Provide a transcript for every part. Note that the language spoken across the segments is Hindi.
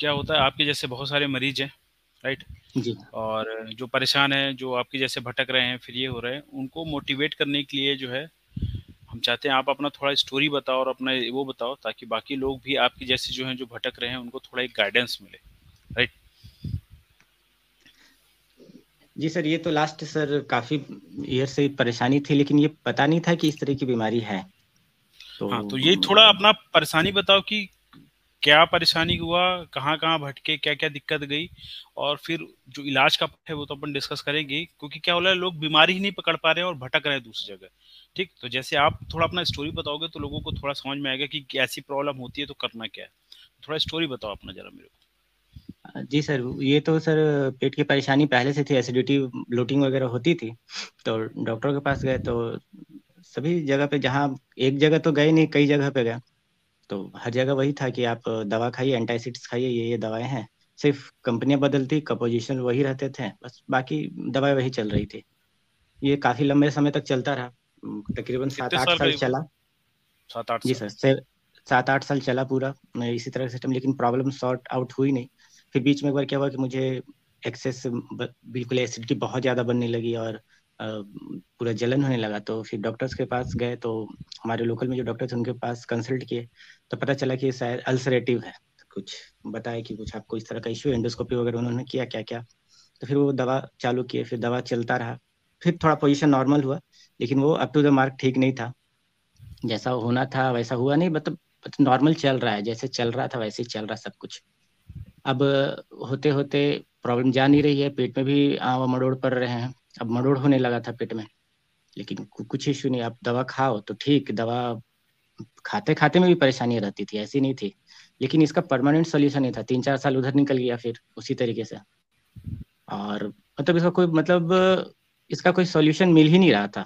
क्या होता है आपके जैसे बहुत सारे मरीज़ हैं राइट जी। और जो परेशान हैं जो आपके जैसे भटक रहे हैं फिर ये हो रहे हैं उनको मोटिवेट करने के लिए जो है हम चाहते हैं आप अपना थोड़ा स्टोरी बताओ और अपना वो बताओ ताकि बाकी लोग भी आपकी जैसे जो हैं जो भटक रहे हैं उनको थोड़ा एक गाइडेंस मिले राइट जी सर ये तो लास्ट सर काफ़ी ईयर से परेशानी थी लेकिन ये पता नहीं था कि इस तरह की बीमारी है। तो हाँ तो ये थोड़ा अपना परेशानी बताओ कि क्या परेशानी हुआ, कहाँ कहाँ भटके क्या क्या दिक्कत गई? और फिर जो इलाज का है वो तो अपन डिस्कस करेंगे, क्योंकि क्या हो रहा है, लोग बीमारी ही नहीं पकड़ पा रहे हैं और भटक रहे हैं दूसरी जगह, ठीक? तो जैसे आप थोड़ा अपना स्टोरी बताओगे तो लोगों को थोड़ा समझ में आएगा कि ऐसी प्रॉब्लम होती है तो करना क्या है। थोड़ा स्टोरी बताओ अपना जरा मेरे को। जी सर, ये तो सर पेट की परेशानी पहले से थी एसिडिटी ब्लोटिंग वगैरह होती थी तो डॉक्टर के पास गए तो सभी जगह पे, जहाँ एक जगह तो गए नहीं, कई जगह पे गए। तो हर जगह वही था कि आप दवा खाइए एंटासिड्स खाइए ये ये दवाएँ हैं। सिर्फ़ कंपनियाँ बदलती कपोजिशन वही रहते थे बस बाकी दवाएँ वही चल रही थी। ये काफ़ी लंबे समय तक चलता रहा। तकरीबन सात आठ साल चला। सात आठ जी सर सात आठ साल चला पूरा। इसी तरह सिस्टम लेकिन प्रॉब्लम सॉर्ट आउट हुई नहीं। फिर बीच में एक बार क्या हुआ कि मुझे एक्सेस बिल्कुल एसिडिटी बहुत ज़्यादा बनने लगी और पूरा जलन होने लगा। तो फिर डॉक्टर्स के पास गए तो हमारे लोकल में जो डॉक्टर थे उनके पास कंसल्ट किए। तो पता चला कि शायद अल्सरेटिव है। कुछ बताया कि कुछ आपको इस तरह का इश्यू एंडोस्कोपी वगैरह उन्होंने किया क्या क्या तो फिर वो दवा चालू किए, फिर दवा चलता रहा। फिर थोड़ा पोजिशन नॉर्मल हुआ, लेकिन वो अप टू द मार्क ठीक नहीं था। जैसा होना था, वैसा हुआ नहीं मतलब नॉर्मल चल रहा है, जैसे चल रहा था, वैसे ही चल रहा सब कुछ। अब होते होते प्रॉब्लम जा नहीं रही है, पेट में भी आवा मड़ोड़ पड़ रहे हैं। अब मरोड़ होने लगा था पेट में। लेकिन कुछ इश्यू नहीं आप दवा खाओ तो ठीक, दवा खाते खाते में भी परेशानी रहती थी, ऐसी नहीं थी। लेकिन इसका परमानेंट सोल्यूशन नहीं था तीन चार साल उधर निकल गया फिर, उसी तरीके से। और मतलब इसका कोई मतलब इसका कोई सोल्यूशन मिल ही नहीं रहा था।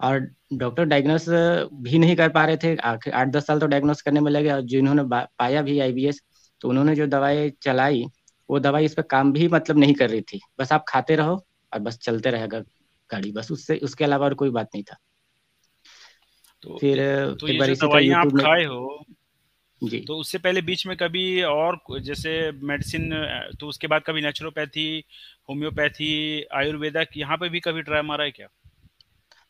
और डॉक्टर डायग्नोस भी नहीं कर पा रहे थे आठ दस साल तो डायग्नोस करने में लगे, और जिन्होंने पाया भी आईबीएस तो उन्होंने जो दवाई चलाई, वो दवाई इस पर काम भी मतलब नहीं कर रही थी। बस आप खाते रहो और बस चलते रहेगा गाड़ी बस उससे उसके अलावा और कोई बात नहीं था। तो फिर तो एक बार इसी तरह आप खाए हो जी। तो उससे पहले बीच में कभी और जैसे मेडिसिन तो उसके बाद कभी नेचुरोपैथी होम्योपैथी आयुर्वेदा यहाँ पे भी कभी ट्राई मारा है क्या?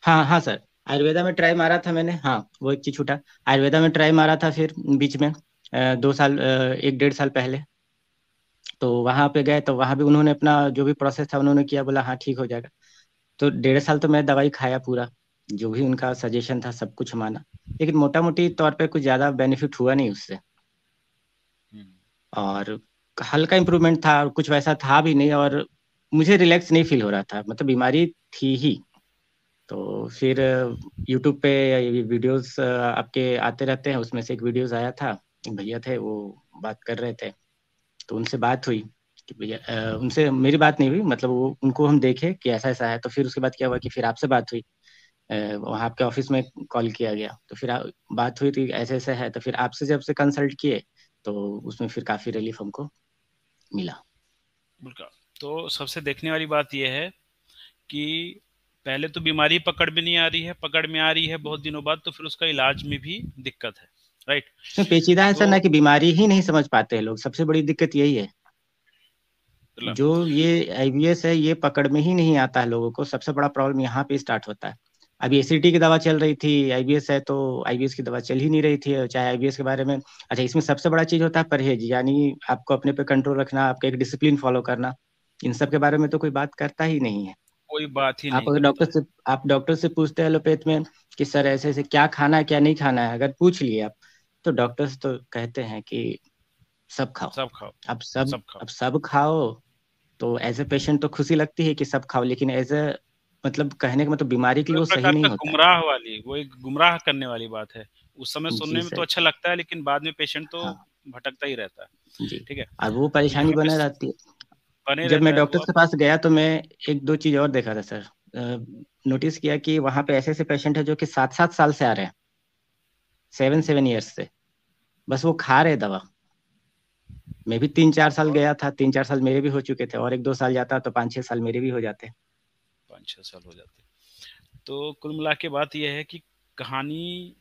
हाँ हाँ सर। आयुर्वेदा में ट्राई मारा था मैंने। हाँ वो एक चीज़ छूटा। आयुर्वेदा में ट्राई मारा था फिर बीच में दो साल एक डेढ़ साल पहले। तो वहाँ पे गए तो वहाँ भी उन्होंने अपना जो भी प्रोसेस था उन्होंने किया बोला हाँ ठीक हो जाएगा। तो डेढ़ साल तो मैं दवाई खाया पूरा जो भी उनका सजेशन था सब कुछ माना। लेकिन मोटा मोटी तौर पे कुछ ज़्यादा बेनिफिट हुआ नहीं उससे। हम्म। और हल्का इम्प्रूवमेंट था और कुछ वैसा था भी नहीं और मुझे रिलैक्स नहीं फील हो रहा था। मतलब बीमारी थी ही। तो फिर यूट्यूब पे वीडियोस आपके आते रहते हैं उसमें से एक वीडियोस आया था। भैया थे वो बात कर रहे थे। तो उनसे बात हुई कि भैया उनसे मेरी बात नहीं हुई मतलब वो, उनको हम देखे कि ऐसा ऐसा है तो फिर उसके बाद क्या हुआ कि फिर आपसे बात हुई। वहाँ आपके ऑफ़िस में कॉल किया गया तो फिर बात हुई थी, ऐसे ऐसे है तो फिर आपसे जब से कंसल्ट किए तो उसमें फिर काफ़ी रिलीफ हमको मिला। बिल्कुल। तो सबसे देखने वाली बात यह है कि पहले तो बीमारी पकड़ में नहीं आ रही है, पकड़ में आ रही है बहुत दिनों बाद तो फिर उसका इलाज में भी दिक्कत है। राइट तो पेचीदा है सर ना कि बीमारी ही नहीं समझ पाते हैं लोग। सबसे बड़ी दिक्कत यही है। जो ये आईबीएस है ये पकड़ में ही नहीं आता है लोगों को। सबसे बड़ा प्रॉब्लम यहाँ पे स्टार्ट होता है। अभी एसिडिटी की दवा चल रही थी आईबीएस है तो आईबीएस की दवा चल ही नहीं रही थी। चाहे आईबीएस के बारे में अच्छा इसमें सबसे बड़ा चीज़ होता है परहेज यानी आपको अपने पे कंट्रोल रखना आपका एक डिसिप्लिन फॉलो करना। इन सब के बारे में तो कोई बात करता ही नहीं है। कोई बात ही आप अगर डॉक्टर से आप डॉक्टर से पूछते हैं एलोपैथ में कि सर ऐसे ऐसे क्या खाना है क्या नहीं खाना है? अगर पूछ लिए आप तो डॉक्टर्स तो कहते हैं कि सब खाओ। सब खाओ। अब सब, सब खाओ। अब सब खाओ तो एज ए पेशेंट तो खुशी लगती है कि सब खाओ लेकिन एज ए मतलब कहने का मतलब बीमारी के लिए वो सही नहीं होता। गुमराह वाली वो एक गुमराह करने वाली बात है। उस समय सुनने में तो अच्छा लगता है लेकिन बाद में पेशेंट तो हाँ। भटकता ही रहता है। ठीक है? और वो परेशानी बने रहती है। जब मैं डॉक्टर के पास गया तो मैं एक दो चीज़ और देखा था सर नोटिस किया कि वहाँ पे ऐसे ऐसे पेशेंट है जो कि सात सात साल से आ रहे हैं। सेवन सेवन ईयर्स से। बस वो खा रहे दवा। मैं भी तीन चार साल गया था तीन चार साल मेरे भी हो चुके थे और एक दो साल जाता तो पाँच छह साल मेरे भी हो जाते। पाँच छह साल हो जाते। तो कुल मिला के बात यह है कि कहानी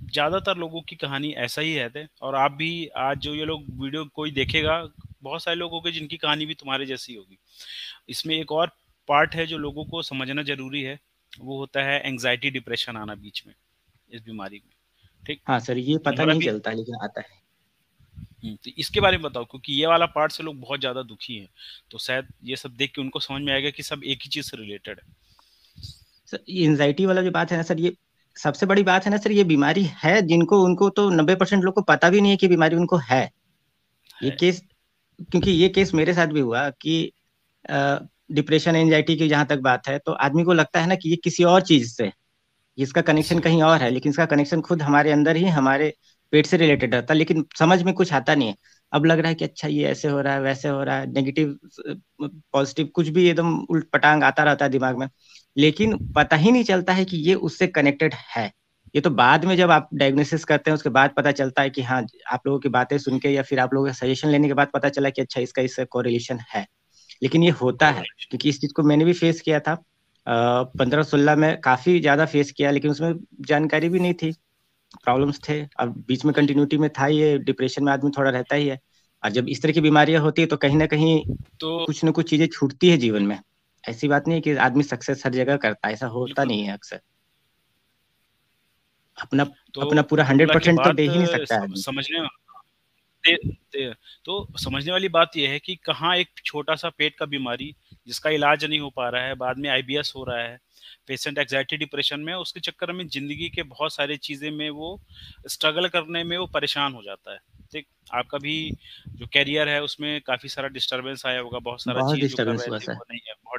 ज़्यादातर लोगों की कहानी ऐसा ही है और आप भी आज जो ये लोग वीडियो कोई देखेगा बहुत सारे लोगों के जिनकी कहानी भी तुम्हारे जैसी होगी। इसमें एक और पार्ट है जो लोगों को समझना ज़रूरी है वो होता है एंजाइटी डिप्रेशन आना बीच में इस बीमारी में। ठीक? हाँ सर ये पता नहीं चलता लेकिन आता है। हम्म, तो इसके बारे में बताओ क्योंकि ये वाला पार्ट से लोग बहुत ज़्यादा दुखी हैं। तो शायद ये सब देख के उनको समझ में आएगा कि सब एक ही चीज़ से रिलेटेड है। सर ये एंजाइटी वाला जो बात है ना सर ये सबसे बड़ी बात है ना सर ये बीमारी है जिनको उनको तो नब्बे परसेंट लोग को पता भी नहीं है कि बीमारी उनको है, है। ये केस क्योंकि ये केस मेरे साथ भी हुआ कि डिप्रेशन एंजाइटी की जहाँ तक बात है तो आदमी को लगता है ना कि ये किसी और चीज़ से इसका कनेक्शन कहीं और है लेकिन इसका कनेक्शन खुद हमारे अंदर ही हमारे पेट से रिलेटेड रहता है लेकिन समझ में कुछ आता नहीं है। अब लग रहा है कि अच्छा ये ऐसे हो रहा है वैसे हो रहा है नेगेटिव पॉजिटिव कुछ भी एकदम उल्ट पटांग आता रहता है दिमाग में लेकिन पता ही नहीं चलता है कि ये उससे कनेक्टेड है। ये तो बाद में जब आप डायग्नोसिस करते हैं उसके बाद पता चलता है कि हाँ आप लोगों की बातें सुन के या फिर आप लोगों का सजेशन लेने के बाद पता चला कि अच्छा इसका इससे कोरिलेशन है। लेकिन ये होता है क्योंकि इस चीज़ को मैंने भी फेस किया था। पंद्रह सोलह में काफ़ी ज़्यादा फेस किया लेकिन उसमें जानकारी भी नहीं थी। प्रॉब्लम्स थे। अब बीच में कंटिन्यूटी में था ये डिप्रेशन में आदमी थोड़ा रहता ही है। और जब इस तरह की बीमारियाँ होती है तो कहीं ना कहीं तो कुछ ना कुछ चीज़ें छूटती है जीवन में। ऐसी बात नहीं है कि आदमी सक्सेस हर जगह करता है ऐसा होता नहीं है अक्सर। अपना तो अपना पूरा हंड्रेड परसेंट तो दे ही नहीं सकता है समझने दे, दे, तो समझने वाली बात यह है कि कहाँ एक छोटा सा पेट का बीमारी जिसका इलाज नहीं हो पा रहा है बाद में आईबीएस हो रहा है पेशेंट एग्जाइटी डिप्रेशन में उसके चक्कर में ज़िंदगी के बहुत सारी चीज़ें में वो स्ट्रगल करने में वो परेशान हो जाता है। ठीक? आपका भी जो कैरियर है उसमें काफ़ी सारा डिस्टरबेंस आया होगा बहुत सारा बहुत डिस्टरबेंस हुआ सर।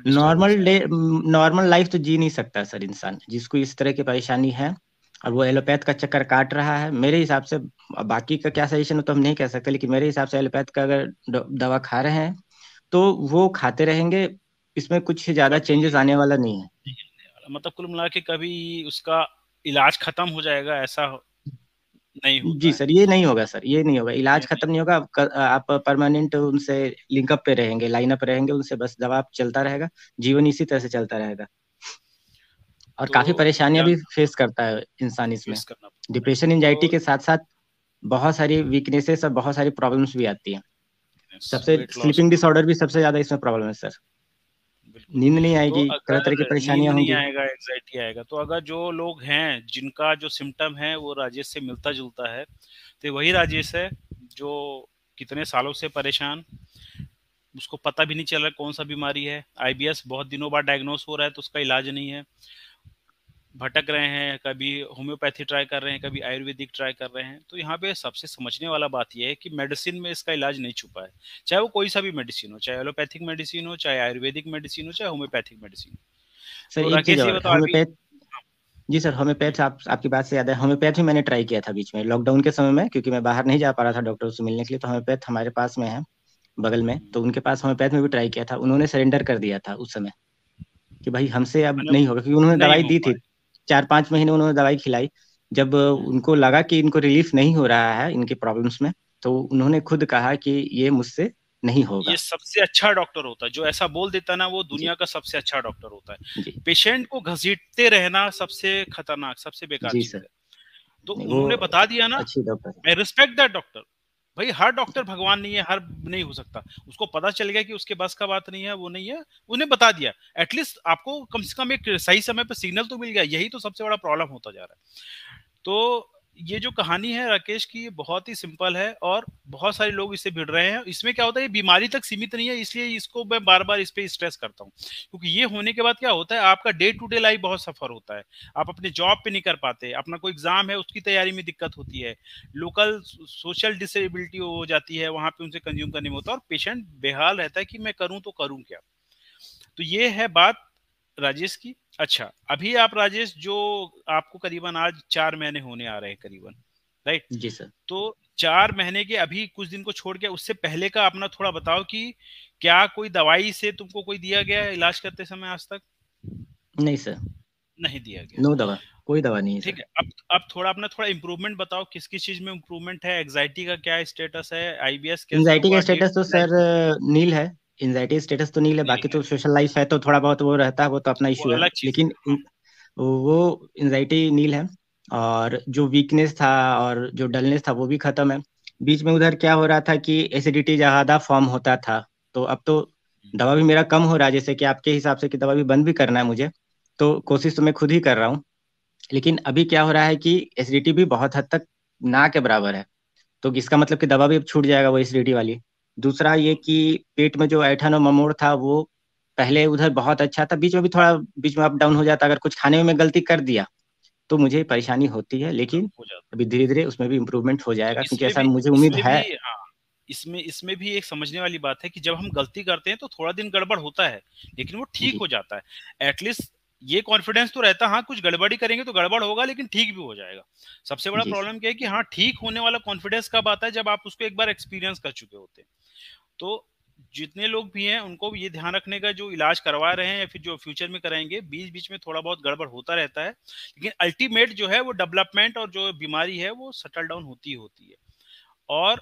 नॉर्मल नॉर्मल लाइफ तो जी नहीं सकता सर इंसान जिसको इस तरह की परेशानी है और वो एलोपैथ का चक्कर काट रहा है। मेरे हिसाब से बाकी का क्या सजेशन हो तो हम नहीं कह सकते लेकिन मेरे हिसाब से एलोपैथ का अगर दवा खा रहे हैं तो वो खाते रहेंगे इसमें कुछ ज़्यादा चेंजेस आने वाला नहीं है। मतलब कुल मिला के कभी उसका इलाज खत्म हो जाएगा ऐसा नहीं होगा। जी सर ये नहीं होगा सर ये नहीं होगा। इलाज खत्म नहीं होगा आप परमानेंट उनसे लिंकअप पे रहेंगे लाइनअप रहेंगे उनसे बस दवा चलता रहेगा जीवन इसी तरह से चलता रहेगा। और तो काफ़ी परेशानियाँ भी फेस करता है इंसान इसमें। डिप्रेशन एंजाइटी तो, के साथ साथ बहुत सारी वीकनेसेस और बहुत सारी प्रॉब्लम्स भी आती हैं। सबसे स्लीपिंग डिसऑर्डर भी सबसे ज़्यादा इसमें प्रॉब्लम है सर नींद नहीं आएगी तो तरह तरह की परेशानियाँ होंगी। आएगा एग्जाइटी आएगा तो अगर जो लोग हैं जिनका जो सिम्टम है वो राजेश से मिलता जुलता है तो वही राजेश है जो कितने सालों से परेशान उसको पता भी नहीं चल रहा कौन सा बीमारी है। आईबीएस बहुत दिनों बाद डायग्नोस हो रहा है तो उसका इलाज नहीं है। भटक रहे हैं कभी होम्योपैथी ट्राई कर रहे हैं कभी आयुर्वेदिक ट्राई कर रहे हैं तो यहाँ पे सबसे समझने वाला बात यह है कि मेडिसिन में इसका इलाज नहीं छुपा है। चाहे वो कोई सा भी मेडिसिन हो चाहे एलोपैथिक मेडिसिन हो चाहे आयुर्वेदिक मेडिसिन हो चाहे होम्योपैथिक मेडिसिन हो। सर जी सर होम्योपैथ आप आपकी बात से याद है होम्योपैथ भी मैंने ट्राई किया था बीच में लॉकडाउन के समय में क्योंकि मैं बाहर नहीं जा पा रहा था डॉक्टर से मिलने के लिए तो होम्योपैथ हमारे पास में है बगल में तो उनके पास होम्योपैथ में भी ट्राई किया था उन्होंने सरेंडर कर दिया था उस समय कि भाई हमसे अब नहीं होगा क्योंकि उन्होंने दवाई दी थी। चार पाँच महीने उन्होंने दवाई खिलाई। जब उनको लगा कि इनको रिलीफ नहीं हो रहा है इनके प्रॉब्लम्स में तो उन्होंने खुद कहा कि ये मुझसे नहीं होगा। ये सबसे अच्छा डॉक्टर होता है। जो ऐसा बोल देता ना वो दुनिया का सबसे अच्छा डॉक्टर होता है। पेशेंट को घसीटते रहना सबसे खतरनाक सबसे बेकार चीज़ है। तो उन्होंने बता दिया ना मैं रिस्पेक्ट दैट डॉक्टर भाई, हर डॉक्टर भगवान नहीं है, हर नहीं हो सकता। उसको पता चल गया कि उसके बस का बात नहीं है, वो नहीं है, उन्हें बता दिया। एटलीस्ट आपको कम से कम एक सही समय पर सिग्नल तो मिल गया, यही तो सबसे बड़ा प्रॉब्लम होता जा रहा है। तो ये जो कहानी है राकेश की, ये बहुत ही सिंपल है और बहुत सारे लोग इससे भिड़ रहे हैं। इसमें क्या होता है, ये बीमारी तक सीमित नहीं है, इसलिए इसको मैं बार बार इस पर स्ट्रेस करता हूँ। क्योंकि ये होने के बाद क्या होता है, आपका डे टू डे लाइफ बहुत सफ़र होता है। आप अपने जॉब पे नहीं कर पाते, अपना कोई एग्ज़ाम है, उसकी तैयारी में दिक्कत होती है। लोकल सोशल डिसेबिलिटी हो जाती है, वहाँ पे उनसे कंज्यूम करने में होता है और पेशेंट बेहाल रहता है कि मैं करूँ तो करूँ क्या? तो ये है बात राजेश की। अच्छा अभी आप राजेश जो आपको करीबन आज चार महीने होने आ रहे हैं करीबन राइट जी सर। तो चार महीने के अभी कुछ दिन को छोड़ के उससे पहले का अपना थोड़ा बताओ कि क्या कोई दवाई से तुमको कोई दिया गया इलाज करते समय आज तक? नहीं सर। नहीं दिया गया। नो दवा कोई दवा नहीं है ठीक है अब अब थोड़ा अपना थोड़ा इम्प्रूवमेंट बताओ किस किस चीज़ में इम्प्रूवमेंट है एग्जाइटी का क्या स्टेटस है आईबीएस एंजाइटी का स्टेटस तो सर नील है। एंजाइटी स्टेटस तो नहीं है बाकी तो सोशल लाइफ है तो थोड़ा बहुत वो रहता है वो तो अपना इशू है। लेकिन वो एंजाइटी नील है और जो वीकनेस था और जो डलनेस था वो भी खत्म है। बीच में उधर क्या हो रहा था कि एसिडिटी ज़्यादा फॉर्म होता था तो अब तो दवा भी मेरा कम हो रहा है जैसे कि आपके हिसाब से कि दवा भी बंद भी करना है मुझे तो कोशिश तो मैं खुद ही कर रहा हूँ। लेकिन अभी क्या हो रहा है कि एसिडिटी भी बहुत हद तक ना के बराबर है तो इसका मतलब कि दवा भी अब छूट जाएगा वो एसिडिटी वाली। दूसरा ये कि पेट में जो ऐठन और ममोड़ था वो पहले उधर बहुत अच्छा था। बीच में भी थोड़ा बीच में अप डाउन हो जाता अगर कुछ खाने में गलती कर दिया तो मुझे परेशानी होती है लेकिन अभी धीरे धीरे उसमें भी इम्प्रूवमेंट हो जाएगा क्योंकि ऐसा मुझे उम्मीद है। हाँ, इसमें इसमें भी एक समझने वाली बात है कि जब हम गलती करते हैं तो थोड़ा दिन गड़बड़ होता है लेकिन वो ठीक हो जाता है। एटलीस्ट ये कॉन्फिडेंस तो रहता हाँ कुछ गड़बड़ी करेंगे तो गड़बड़ होगा लेकिन ठीक भी हो जाएगा। सबसे बड़ा प्रॉब्लम क्या है कि हाँ ठीक होने वाला कॉन्फिडेंस कब आता है? जब आप उसको एक बार एक्सपीरियंस कर चुके होते हैं। तो जितने लोग भी हैं उनको ये ध्यान रखने का जो इलाज करवा रहे हैं या फिर जो फ्यूचर में कराएँगे बीच बीच में थोड़ा बहुत गड़बड़ होता रहता है। लेकिन अल्टीमेट जो है वो डेवलपमेंट और जो बीमारी है वो सेटल डाउन होती ही होती है। और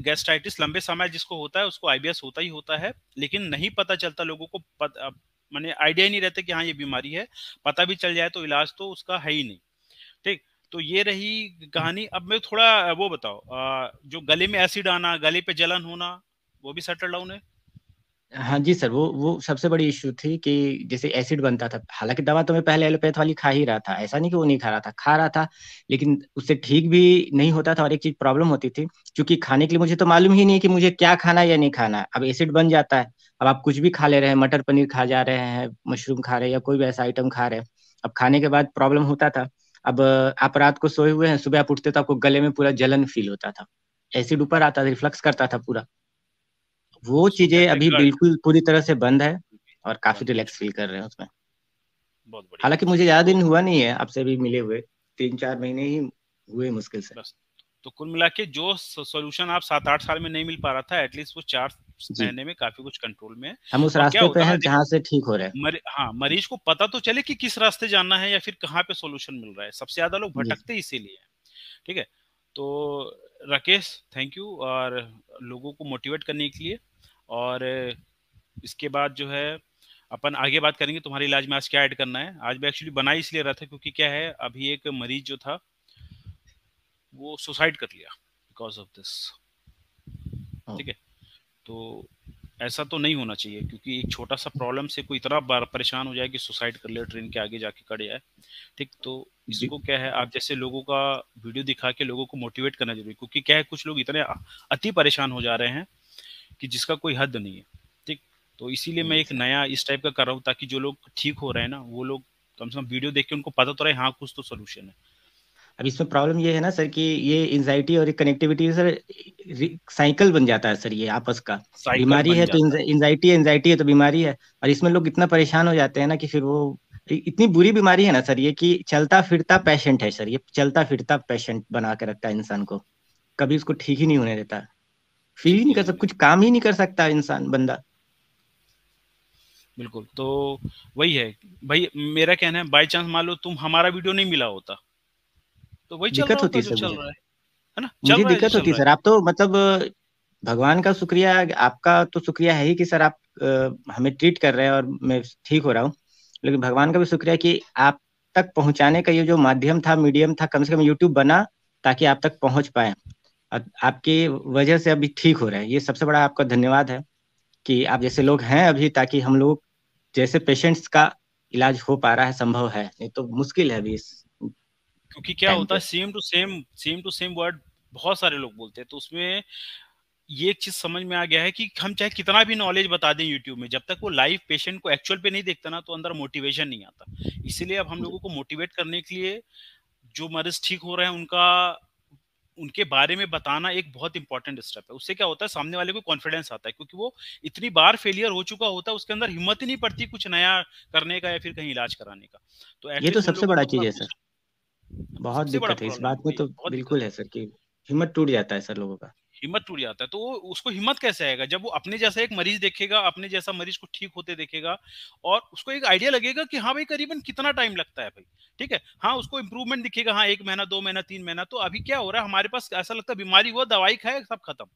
गैस्ट्राइटिस लंबे समय जिसको होता है उसको आईबीएस होता ही होता है लेकिन नहीं पता चलता लोगों को मैंने आइडिया ही नहीं रहता कि हाँ ये बीमारी है। पता भी चल जाए तो इलाज तो उसका है ही नहीं। ठीक? तो ये रही कहानी। अब मैं थोड़ा, वो बताओ जो गले में एसिड आना, गले पे जलन होना, वो भी सेटल डाउन है? हाँ जी सर, वो वो सबसे बड़ी इश्यू थी कि जैसे एसिड बनता था। हालाँकि दवा तो मैं पहले एलोपैथ वाली खा ही रहा था। ऐसा नहीं कि वो नहीं खा रहा था, खा रहा था, लेकिन उससे ठीक भी नहीं होता था और एक चीज़ प्रॉब्लम होती थी, क्योंकि खाने के लिए मुझे तो मालूम ही नहीं कि मुझे क्या खाना है या नहीं खाना अब एसिड बन जाता है अब आप कुछ भी खा ले रहे हैं मटर पनीर खा जा रहे हैं मशरूम खा रहे हैं या कोई भी ऐसा आइटम खा रहे हैं अब खाने के बाद प्रॉब्लम होता था। अब आप रात को सोए हुए हैं सुबह आप उठते तो आपको गले में पूरा जलन फील होता था। एसिड ऊपर आता था रिफ्लक्स करता था पूरा। वो चीज़ें अभी बिल्कुल पूरी तरह से बंद है और काफ़ी रिलैक्स फील कर रहे हैं उसमें। हालाँकि मुझे ज़्यादा दिन हुआ नहीं है आपसे भी मिले हुए तीन चार महीने ही हुए मुश्किल से। तो कुल मिला के जो सोल्यूशन आप सात आठ साल में नहीं मिल पा रहा था एटलीस्ट वो चार महीने में काफ़ी कुछ कंट्रोल में हम उस रास्ते पे हैं जहाँ से ठीक हो रहे हैं। मर, हाँ मरीज़ को पता तो चले कि किस रास्ते जाना है या फिर कहाँ पे सोल्यूशन मिल रहा है। सबसे ज़्यादा लोग भटकते इसीलिए ठीक है? तो राकेश थैंक यू और लोगों को मोटिवेट करने के लिए। और इसके बाद जो है अपन आगे बात करेंगे तुम्हारे इलाज में आज क्या ऐड करना है। आज मैं एक्चुअली बना इसलिए रहा था क्योंकि क्या है अभी एक मरीज़ जो था वो सुसाइड कर लिया बिकॉज़ ऑफ़ दिस ठीक है? तो ऐसा तो नहीं होना चाहिए क्योंकि एक छोटा सा प्रॉब्लम से कोई इतना बार परेशान हो जाए कि सुसाइड कर ले ट्रेन के आगे जाके कट जाए ठीक तो इसको क्या है आप जैसे लोगों का वीडियो दिखा के लोगों को मोटिवेट करना ज़रूरी क्योंकि क्या है कुछ लोग इतने अति परेशान हो जा रहे हैं कि जिसका कोई हद नहीं है। ठीक तो इसीलिए मैं एक नया इस टाइप का कर रहा हूँ ताकि जो लोग ठीक हो रहे हैं ना वो लोग कम से कम वीडियो देख के उनको पता तो रहे हाँ कुछ तो सोल्यूशन है। अब इसमें प्रॉब्लम ये है ना सर कि ये इंजाइटी और कनेक्टिविटी सर साइकिल बन जाता है सर ये आपस का। बीमारी है तो इंजाइटी एंजाइटी है। तो बीमारी है। और इसमें लोग इतना परेशान हो जाते हैं ना कि फिर वो इतनी बुरी बीमारी है ना सर ये कि चलता फिरता पेशेंट है सर ये चलता फिरता पेशेंट बना के रखता है इंसान को। कभी उसको ठीक ही नहीं होने देता। फील ही नहीं कर सकता कुछ काम ही नहीं कर सकता इंसान बंदा। बिल्कुल तो वही है। भाई मेरा कहना है बाई चांस मान लो तुम हमारा वीडियो नहीं मिला होता। तो वही दिक्कत होती है चल रहा है। ना? मुझे दिक्कत होती है सर। आप तो मतलब भगवान का शुक्रिया। आपका तो शुक्रिया है ही कि सर आप आ, हमें ट्रीट कर रहे हैं और मैं ठीक हो रहा हूँ। लेकिन भगवान का भी शुक्रिया कि आप तक पहुँचाने का ये जो माध्यम था मीडियम था कम से कम यूट्यूब बना ताकि आप तक पहुँच पाए। आपकी वजह से अभी ठीक हो रहा है। ये सबसे बड़ा आपका धन्यवाद है कि आप जैसे लोग हैं अभी ताकि हम लोग जैसे पेशेंट्स का इलाज हो पा रहा है संभव है। नहीं तो मुश्किल है अभी इस क्योंकि क्या होता है same to same same to same word बहुत सारे लोग बोलते हैं। तो उसमें ये एक चीज़ समझ में आ गया है कि हम चाहे कितना भी नॉलेज बता दें यूट्यूब में जब तक वो लाइव पेशेंट को एक्चुअल पे नहीं देखता ना तो अंदर मोटिवेशन नहीं आता। इसीलिए अब हम लोगों को मोटिवेट करने के लिए जो मरीज़ ठीक हो रहे हैं उनका उनके बारे में बताना एक बहुत इंपॉर्टेंट स्टेप है। उससे क्या होता है सामने वाले को कॉन्फिडेंस आता है क्योंकि वो इतनी बार फेलियर हो चुका होता है उसके अंदर हिम्मत ही नहीं पड़ती कुछ नया करने का या फिर कहीं इलाज कराने का। तो ये तो सबसे बड़ा चीज़ है सर। बहुत दिक्कत है इस बात में तो बिल्कुल है। सर की हिम्मत टूट जाता है सर लोगों का। हिम्मत टूट जाता है तो वो उसको हिम्मत कैसे आएगा? जब वो अपने जैसा एक मरीज़ देखेगा अपने जैसा मरीज़ को ठीक होते देखेगा और उसको एक आइडिया लगेगा कि हाँ भाई करीबन कितना टाइम लगता है भाई ठीक है? हाँ उसको इंप्रूवमेंट दिखेगा हाँ एक महीना दो महीना तीन महीना तो अभी क्या हो रहा है हमारे पास ऐसा लगता है बीमारी हुआ दवाई खाए सब खत्म।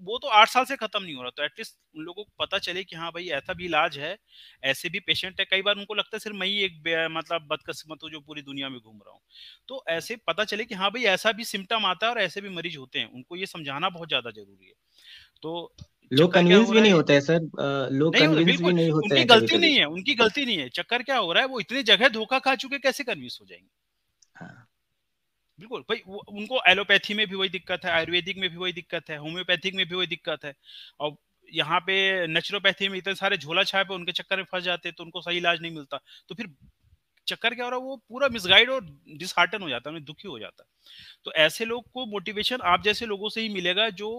वो तो आठ साल से खत्म नहीं हो रहा तो एटलीस्ट उन लोगों को पता चले कि हाँ भाई ऐसा भी इलाज है ऐसे भी पेशेंट है। कई बार उनको लगता है सिर्फ़ मैं ही एक मतलब बदकस्मत हूँ जो पूरी दुनिया में घूम रहा हूँ। तो ऐसे पता चले कि हाँ भाई ऐसा भी सिम्टम आता है और ऐसे भी मरीज़ होते हैं। उनको ये समझाना बहुत ज़्यादा ज़रूरी है। तो लोग कन्विंस भी नहीं होते हैं सर। लोग कन्विंस भी नहीं होते उनकी गलती नहीं है उनकी गलती नहीं है। चक्कर क्या हो रहा है? वो इतनी जगह धोखा खा चुके कैसे कन्विंस हो जाएँगे? हाँ। बिल्कुल भाई उनको एलोपैथी में भी वही दिक्कत है आयुर्वेदिक में भी वही दिक्कत है होम्योपैथिक में भी वही दिक्कत है। और यहाँ पे नेचुरोपैथी में इतने सारे झोला छापे उनके चक्कर में फंस जाते तो उनको सही इलाज नहीं मिलता। तो फिर चक्कर क्या हो रहा है वो पूरा मिसगाइड और डिसहार्टन हो जाता है दुखी हो जाता है। तो ऐसे लोग को मोटिवेशन आप जैसे लोगों से ही मिलेगा जो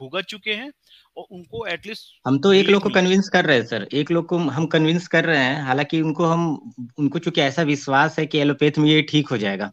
भुगत चुके हैं और उनको एटलीस्ट हम तो एक लोग को कन्विंस कर रहे हैं सर एक लोग को हम कन्विंस कर रहे हैं हालाँकि उनको हम उनको चूँकि ऐसा विश्वास है कि एलोपैथ में ये ठीक हो जाएगा।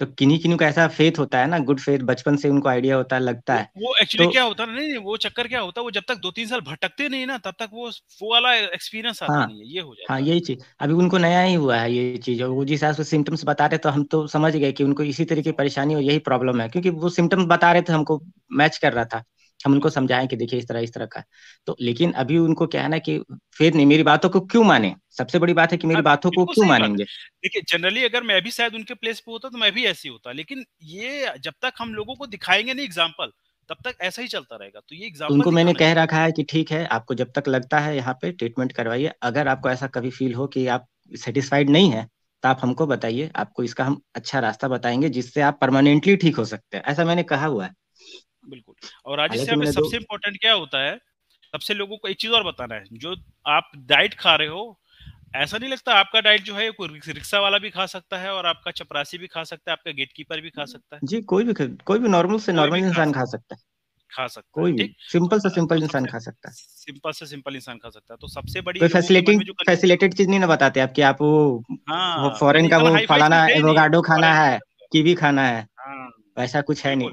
तो किन्हीं किन्हीं का ऐसा फेथ होता है ना गुड फेथ बचपन से उनको आइडिया होता है लगता है। वो एक्चुअली तो, क्या होता है नहीं वो चक्कर क्या होता है वो जब तक दो तीन साल भटकते नहीं ना तब तक वो वो वाला एक्सपीरियंस आता हाँ, नहीं है ये हो जाता हाँ यही चीज़। अभी उनको नया ही हुआ है ये चीज़ और वो जिस हिसाब से सिम्टम्स बता रहे तो हम तो समझ गए कि उनको इसी तरीके की परेशानी और यही प्रॉब्लम है क्योंकि वो सिम्टम्स बता रहे थे हमको मैच कर रहा था। हम उनको समझाएँ कि देखिए इस तरह इस तरह का। तो लेकिन अभी उनको क्या है ना कि फिर नहीं मेरी बातों को क्यों माने? सबसे बड़ी बात है कि मेरी हाँ, बातों को क्यों मानेंगे? देखिए जनरली अगर मैं भी शायद उनके प्लेस पे होता तो मैं भी ऐसी होता लेकिन ये जब तक हम लोगों को दिखाएँगे नहीं एग्ज़ाम्पल तब तक ऐसा ही चलता रहेगा। तो ये एग्ज़ाम्पल उनको मैंने कह रखा है कि ठीक है आपको जब तक लगता है यहाँ पे ट्रीटमेंट करवाइए। अगर आपको ऐसा कभी फील हो कि आप सेटिस्फाइड नहीं है तो आप हमको बताइए। आपको इसका हम अच्छा रास्ता बताएँगे जिससे आप परमानेंटली ठीक हो सकते हैं। ऐसा मैंने कहा हुआ है। बिल्कुल। और राजेश पे सबसे इम्पोर्टेंट क्या होता है सबसे लोगों को एक चीज़ और बताना है जो आप डाइट खा रहे हो ऐसा नहीं लगता आपका डाइट जो है कोई रिक्शा वाला भी खा सकता है और आपका चपरासी भी खा सकता है आपका गेटकीपर भी खा सकता है। जी कोई भी कोई भी नॉर्मल से नॉर्मल इंसान खा सकता है। खा सकता कोई भी सिंपल से सिंपल इंसान खा सकता है। सिंपल से सिंपल इंसान खा सकता है। तो सबसे बड़ी कोई फैसिलिटी फैसिलिटेड चीज़ नहीं ना बताते आप कि आप वो हाँ, फॉरेन का वो फलाना एवोकाडो खाना है कीवी खाना है हाँ, वैसा कुछ है नहीं।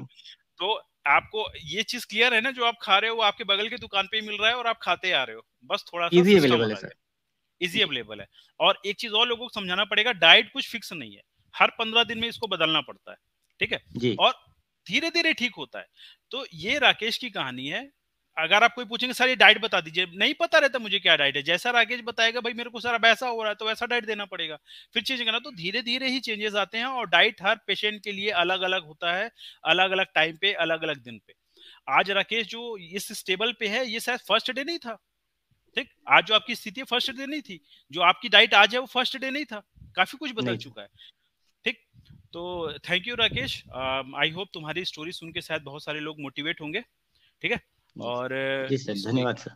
तो आपको ये चीज़ क्लियर है ना जो आप खा रहे हो वो आपके बगल की दुकान पे ही मिल रहा है और आप खाते आ रहे हो। बस थोड़ा सा इजी अवेलेबल है सर इजी अवेलेबल है। और एक चीज़ और लोगों को समझाना पड़ेगा डाइट कुछ फिक्स नहीं है। हर पंद्रह दिन में इसको बदलना पड़ता है ठीक है? और धीरे धीरे ठीक होता है। तो ये राकेश की कहानी है अगर आप कोई पूछेंगे सर ये डाइट बता दीजिए। नहीं पता रहता मुझे क्या डाइट है। जैसा राकेश बताएगा भाई मेरे को सर वैसा हो रहा है तो वैसा डाइट देना पड़ेगा। फिर चेंज करना तो धीरे धीरे ही चेंजेस आते हैं और डाइट हर पेशेंट के लिए अलग अलग होता है अलग अलग टाइम पे अलग अलग दिन पे। आज राकेश जो इस स्टेबल पे है ये शायद फ़र्स्ट डे नहीं था। ठीक? आज जो आपकी स्थिति फ़र्स्ट डे नहीं थी। जो आपकी डाइट आज है वो फ़र्स्ट डे नहीं था। काफ़ी कुछ बदल चुका है। ठीक? तो thank you Rakesh. I hope तुम्हारी स्टोरी सुन के शायद बहुत सारे लोग मोटिवेट होंगे। ठीक है? और धन्यवाद सर।